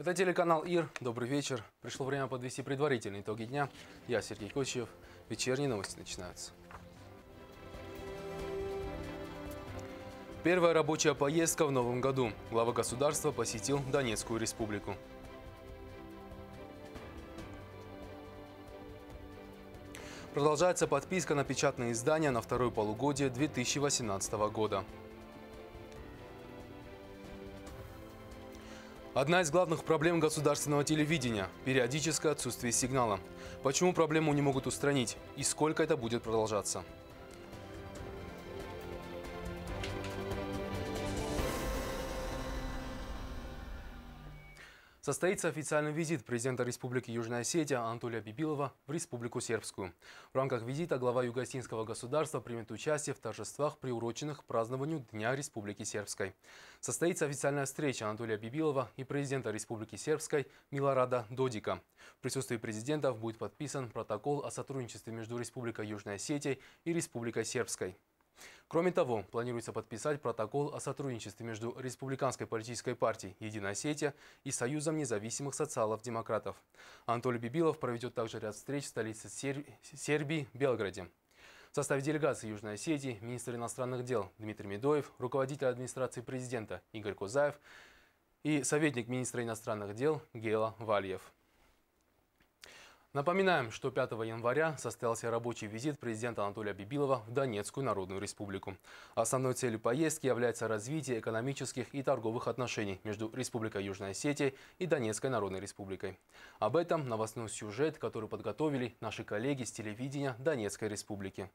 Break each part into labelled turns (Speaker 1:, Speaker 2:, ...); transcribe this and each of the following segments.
Speaker 1: Это телеканал ИР. Добрый вечер. Пришло время подвести предварительные итоги дня. Я Сергей Кочев. Вечерние новости начинаются. Первая рабочая поездка в новом году. Глава государства посетил Донецкую республику. Продолжается подписка на печатные издания на второе полугодие 2018 года. Одна из главных проблем государственного телевидения – периодическое отсутствие сигнала. Почему проблему не могут устранить и сколько это будет продолжаться? Состоится официальный визит президента Республики Южная Осетия Анатолия Бибилова в Республику Сербскую. В рамках визита глава Юго-Осетинского государства примет участие в торжествах, приуроченных к празднованию Дня Республики Сербской. Состоится официальная встреча Анатолия Бибилова и президента Республики Сербской Милорада Додика. В присутствии президентов будет подписан протокол о сотрудничестве между Республикой Южная Осетия и Республикой Сербской. Кроме того, планируется подписать протокол о сотрудничестве между Республиканской политической партией «Единая Осетия» и Союзом независимых социалов-демократов. Анатолий Бибилов проведет также ряд встреч в столице Сербии – Белграде. В составе делегации Южной Осетии министр иностранных дел Дмитрий Медоев, руководитель администрации президента Игорь Кузаев и советник министра иностранных дел Гела Вальев. Напоминаем, что 5 января состоялся рабочий визит президента Анатолия Бибилова в Донецкую Народную Республику. Основной целью поездки является развитие экономических и торговых отношений между Республикой Южная Осетия и Донецкой Народной Республикой. Об этом новостной сюжет, который подготовили наши коллеги с телевидения Донецкой Республики.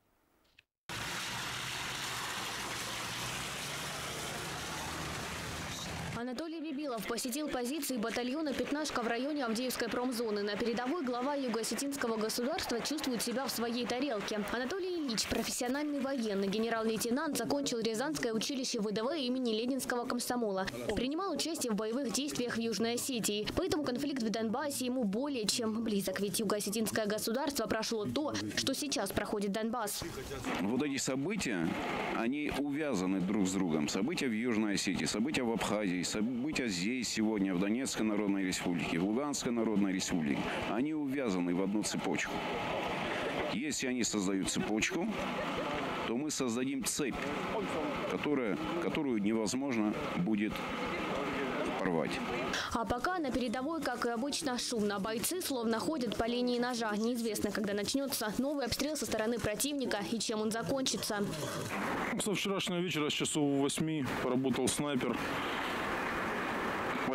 Speaker 2: Анатолий Бибилов посетил позиции батальона «Пятнашка» в районе Авдеевской промзоны. На передовой глава Юго-Осетинского государства чувствует себя в своей тарелке. Анатолий Ильич, профессиональный военный, генерал-лейтенант, закончил Рязанское училище ВДВ имени Ленинского комсомола. Принимал участие в боевых действиях в Южной Осетии. Поэтому конфликт в Донбассе ему более чем близок. Ведь Юго-Осетинское государство прошло то, что сейчас проходит Донбасс.
Speaker 3: Вот эти события, они увязаны друг с другом. События в Южной Осетии, события в Абхазии, события здесь сегодня, в Донецкой Народной Республике, в Луганской Народной Республике, они увязаны в одну цепочку. Если они создают цепочку, то мы создадим цепь, которая, которую невозможно будет порвать.
Speaker 2: А пока на передовой, как и обычно, шумно. Бойцы словно ходят по линии ножа. Неизвестно, когда начнется новый обстрел со стороны противника и чем он закончится.
Speaker 4: Со вчерашнего вечера с часов 8 поработал снайпер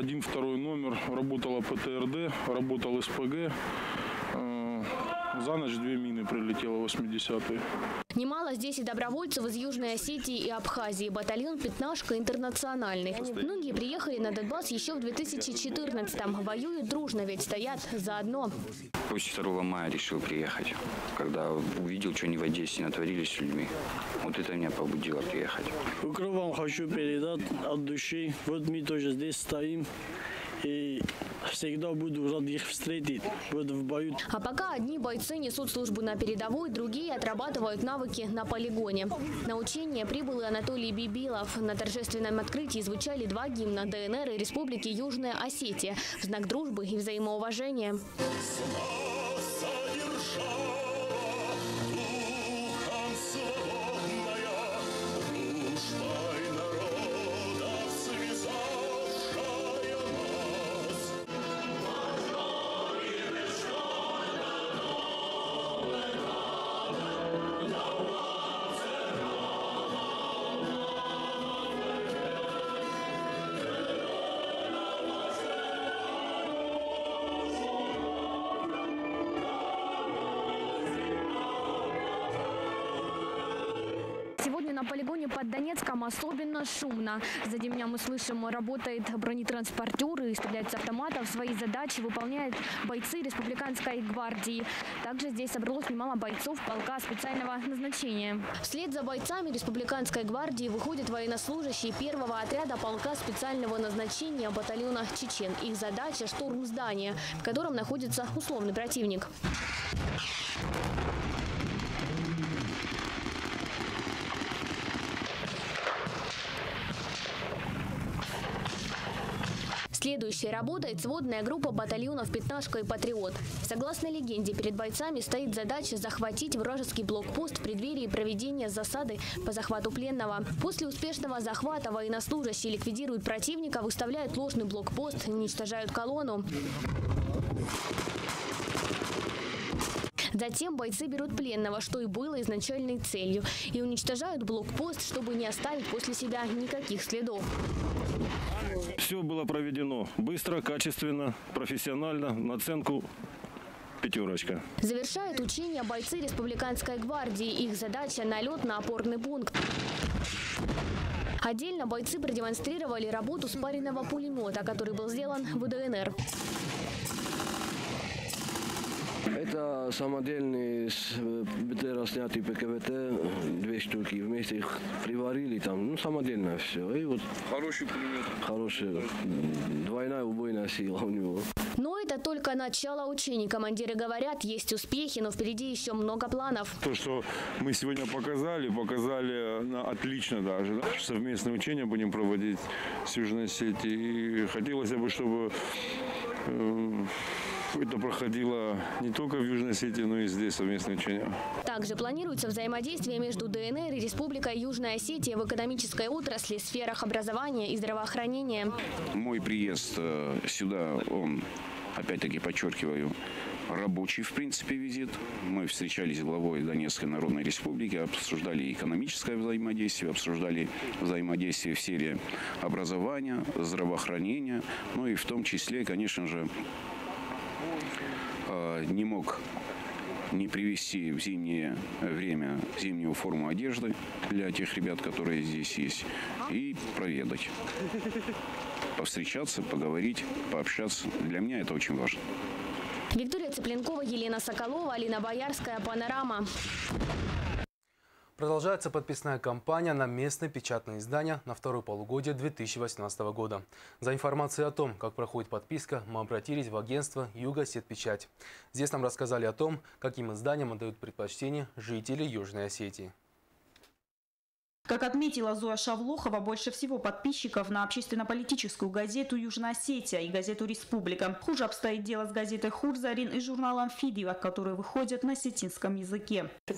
Speaker 4: один, второй номер, работала ПТРД, работал СПГ. За ночь две мины прилетело 80-е.
Speaker 2: Немало здесь и добровольцев из Южной Осетии и Абхазии. Батальон «Пятнашка» интернациональный. Многие приехали на Донбасс еще в 2014-м. Воюют дружно, ведь стоят заодно.
Speaker 3: После 2 мая решил приехать, когда увидел, что они в Одессе натворили с людьми. Вот это меня побудило приехать.
Speaker 5: Укрывам хочу передать от души. Вот мы тоже здесь стоим и всегда буду рад их встретить вот в бою.
Speaker 2: А пока одни бойцы несут службу на передовой, другие отрабатывают навыки на полигоне. На учение прибыл и Анатолий Бибилов. На торжественном открытии звучали два гимна ДНР и Республики Южная Осетия в знак дружбы и взаимоуважения. На полигоне под Донецком особенно шумно. Сзади меня мы слышим, работает бронетранспортер и стреляет с автоматов. Свои задачи выполняют бойцы Республиканской гвардии. Также здесь собралось немало бойцов полка специального назначения. Вслед за бойцами Республиканской гвардии выходят военнослужащие первого отряда полка специального назначения батальона «Чечен». Их задача – штурм здания, в котором находится условный противник. Следующей работает сводная группа батальонов «Пятнашка» и «Патриот». Согласно легенде, перед бойцами стоит задача захватить вражеский блокпост в преддверии проведения засады по захвату пленного. После успешного захвата военнослужащие ликвидируют противника, выставляют ложный блокпост, уничтожают колонну. Затем бойцы берут пленного, что и было изначальной целью, и уничтожают блокпост, чтобы не оставить после себя никаких следов.
Speaker 6: Все было проведено быстро, качественно, профессионально, наценку пятерочка.
Speaker 2: Завершают учения бойцы Республиканской гвардии. Их задача – налет на опорный пункт. Отдельно бойцы продемонстрировали работу спаренного пулемета, который был сделан в ДНР.
Speaker 7: Это самодельные с э, БТРа снятые ПКВТ, две штуки. Вместе их приварили там, ну, самодельное все. И вот
Speaker 3: Хороший пулемет.
Speaker 7: хорошая м, двойная убойная сила у него.
Speaker 2: Но это только начало учений. Командиры говорят, есть успехи, но впереди еще много планов.
Speaker 4: То, что мы сегодня показали, показали на- отлично даже. да. Совместные учения будем проводить с Южной Осетией. И хотелось бы, чтобы э, это проходило не только в Южной Осетии, но и здесь совместные учения.
Speaker 2: Также планируется взаимодействие между ДНР и Республикой Южная Осетия в экономической отрасли, сферах образования и здравоохранения.
Speaker 3: Мой приезд э, сюда, он, опять-таки подчеркиваю, рабочий, в принципе, визит. Мы встречались с главой Донецкой Народной Республики, обсуждали экономическое взаимодействие, обсуждали взаимодействие в сфере образования, здравоохранения, ну и в том числе, конечно же, не мог не привезти в зимнее время зимнюю форму одежды для тех ребят, которые здесь есть, и проведать. Повстречаться, поговорить, пообщаться. Для меня это очень важно.
Speaker 2: Виктория Цыпленкова, Елена Соколова, Алина Боярская, «Панорама».
Speaker 1: Продолжается подписная кампания на местные печатные издания на второе полугодие 2018 года. За информацией о том, как проходит подписка, мы обратились в агентство «Юга Сетпечать». Здесь нам рассказали о том, каким изданиям отдают предпочтение жители Южной Осетии.
Speaker 8: Как отметила Зоя Шавлохова, больше всего подписчиков на общественно-политическую газету «Южная Осетия» и газету «Республика». Хуже обстоит дело с газетой «Хурзарин» и журналом «Фидио», которые выходят на осетинском языке.
Speaker 9: В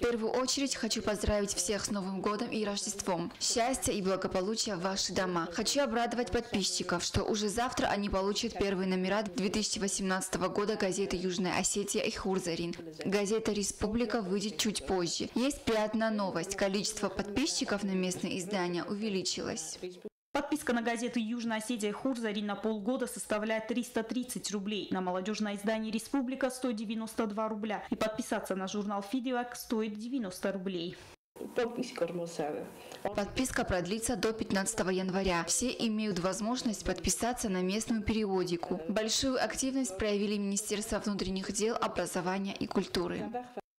Speaker 9: первую очередь хочу поздравить всех с Новым годом и Рождеством. Счастья и благополучия в ваши дома. Хочу обрадовать подписчиков, что уже завтра они получат первые номера 2018 года газеты «Южная Осетия» и «Хурзарин». Газета «Республика» выйдет чуть позже. Есть приятная новость. Количество подписчиков на местные издания увеличилось.
Speaker 8: Подписка на газету «Южная Осетия» Хурзарин на полгода составляет 330 рублей. На молодежное издание «Республика» 192 рубля. И подписаться на журнал «Фидио» стоит 90 рублей.
Speaker 9: Подписка продлится до 15 января. Все имеют возможность подписаться на местную периодику. Большую активность проявили Министерство внутренних дел, образования и культуры.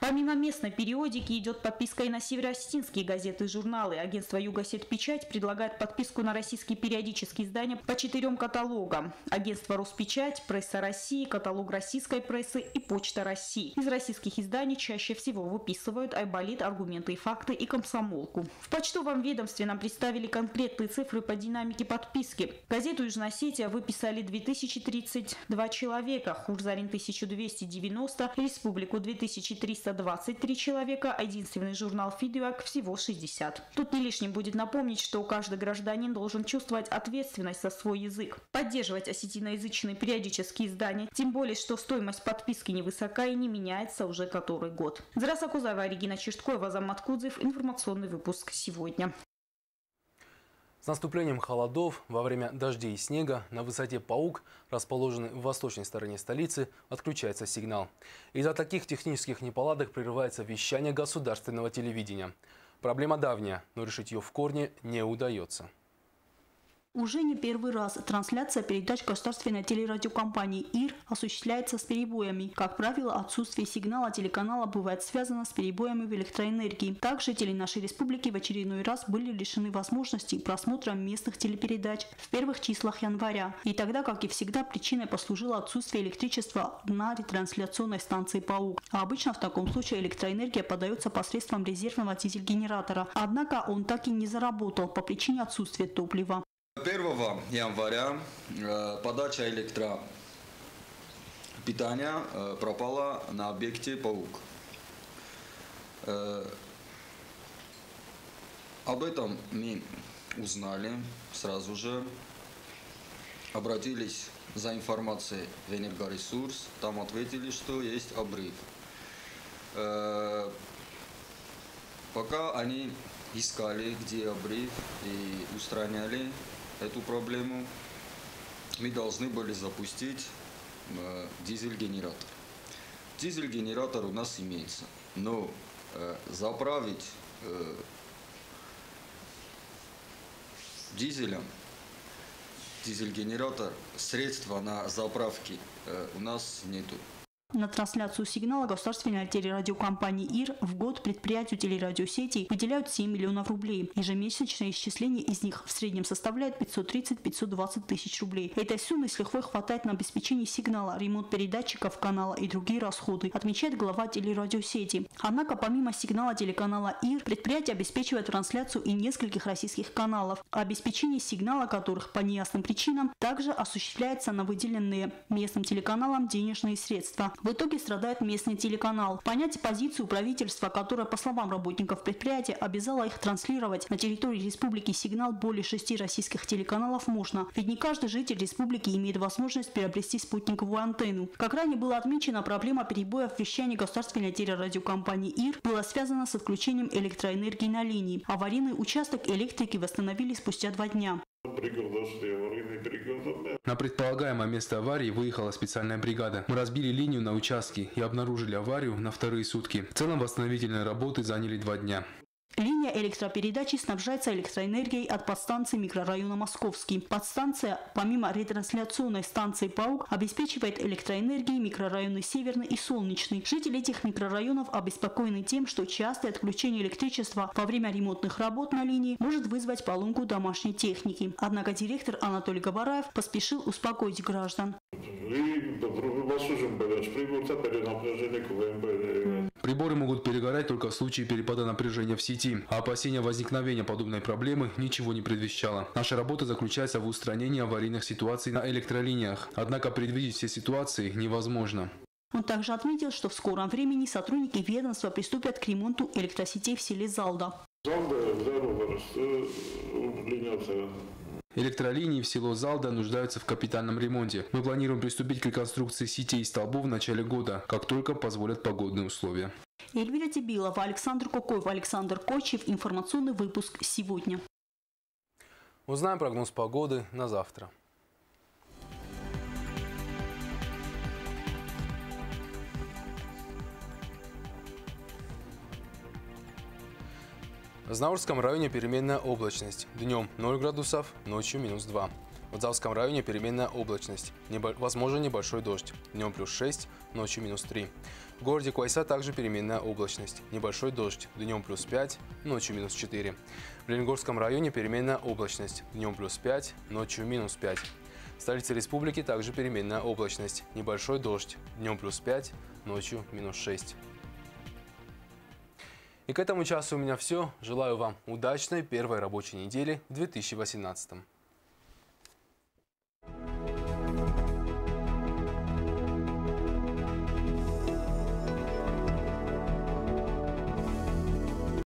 Speaker 8: Помимо местной периодики идет подписка и на североосетинские газеты и журналы. Агентство «Югосет Печать» предлагает подписку на российские периодические издания по четырем каталогам. Агентство «Роспечать», «Пресса России», каталог российской прессы и «Почта России». Из российских изданий чаще всего выписывают «Айболит», «Аргументы и факты» и «Комсомолку». В почтовом ведомстве нам представили конкретные цифры по динамике подписки. Газету «Южная Осетия» выписали 2032 человека, Хурзарин 1290, Республику 2323 человека, а единственный журнал «Фидюак» всего 60. Тут не лишним будет напомнить, что каждый гражданин должен чувствовать ответственность за свой язык, поддерживать осетиноязычные периодические издания, тем более, что стоимость подписки невысока и не меняется уже который год. Зраса Кузаева, Регина Чешткоева, Замат Кудзев. Информационный выпуск сегодня.
Speaker 1: С наступлением холодов во время дождей и снега на высоте Паук, расположенной в восточной стороне столицы, отключается сигнал. Из-за таких технических неполадок прерывается вещание государственного телевидения. Проблема давняя, но решить ее в корне не удается.
Speaker 8: Уже не первый раз трансляция передач государственной телерадиокомпании ИР осуществляется с перебоями. Как правило, отсутствие сигнала телеканала бывает связано с перебоями в электроэнергии. Также жители нашей республики в очередной раз были лишены возможности просмотра местных телепередач в первых числах января. И тогда, как и всегда, причиной послужило отсутствие электричества на ретрансляционной станции ПАУК. А обычно в таком случае электроэнергия подается посредством резервного дизель-генератора. Однако он так и не заработал по причине отсутствия топлива.
Speaker 10: 1 января э, подача электропитания э, пропала на объекте «Паук». Э, об этом мы узнали сразу же, обратились за информацией в энергоресурс, там ответили, что есть обрыв. Пока они искали, где обрыв, и устраняли эту проблему, мы должны были запустить э, дизель-генератор. Дизель-генератор у нас имеется, но э, заправить э, дизелем дизель-генератор, средства на заправки э, у нас нету.
Speaker 11: На трансляцию сигнала государственной телерадиокомпании ИР в год предприятию телерадиосетей выделяют 7 миллионов рублей. Ежемесячное исчисление из них в среднем составляет 530-520 тысяч рублей. Этой суммы с лихвой хватает на обеспечение сигнала, ремонт передатчиков канала и другие расходы, отмечает глава телерадиосети. Однако помимо сигнала телеканала ИР, предприятие обеспечивает трансляцию и нескольких российских каналов, обеспечение сигнала которых по неясным причинам также осуществляется на выделенные местным телеканалам денежные средства. В итоге страдает местный телеканал. Понять позицию правительства, которое, по словам работников предприятия, обязало их транслировать на территории республики сигнал более шести российских телеканалов можно. Ведь не каждый житель республики имеет возможность приобрести спутниковую антенну. Как ранее было отмечено, проблема перебоев вещании государственной телерадиокомпании ИР была связана с отключением электроэнергии на линии. Аварийный участок электрики восстановили спустя два дня.
Speaker 1: На предполагаемое место аварии выехала специальная бригада. Мы разбили линию на участке и обнаружили аварию на вторые сутки. В целом восстановительные работы заняли два дня.
Speaker 11: Линия электропередачи снабжается электроэнергией от подстанции микрорайона Московский. Подстанция, помимо ретрансляционной станции ПАУК, обеспечивает электроэнергией микрорайоны Северный и Солнечный. Жители этих микрорайонов обеспокоены тем, что частое отключение электричества во время ремонтных работ на линии может вызвать поломку домашней техники. Однако директор Анатолий Габараев поспешил успокоить граждан.
Speaker 1: Приборы могут перегорать только в случае перепада напряжения в сети, а опасения возникновения подобной проблемы ничего не предвещало. Наша работа заключается в устранении аварийных ситуаций на электролиниях, однако предвидеть все ситуации невозможно.
Speaker 11: Он также отметил, что в скором времени сотрудники ведомства приступят к ремонту электросетей в селе Залда. Залда,
Speaker 1: Электролинии в село Залда нуждаются в капитальном ремонте. Мы планируем приступить к реконструкции сетей и столбов в начале года, как только позволят погодные условия.
Speaker 11: Эльвира Тибилова, Александр Кукоев, Александр Кочев. Информационный выпуск сегодня.
Speaker 1: Узнаем прогноз погоды на завтра. В Знаурском районе переменная облачность. Днем 0 градусов, ночью минус 2. В Залском районе переменная облачность. Небо... Возможен небольшой дождь. Днем плюс 6, ночью минус 3. В городе Куайса также переменная облачность. Небольшой дождь. Днем плюс 5, ночью минус 4. В Ленгорском районе переменная облачность. Днем плюс 5, ночью минус 5. В столице республики также переменная облачность. Небольшой дождь. Днем плюс 5, ночью минус 6. И к этому часу у меня все. Желаю вам удачной первой рабочей недели в 2018.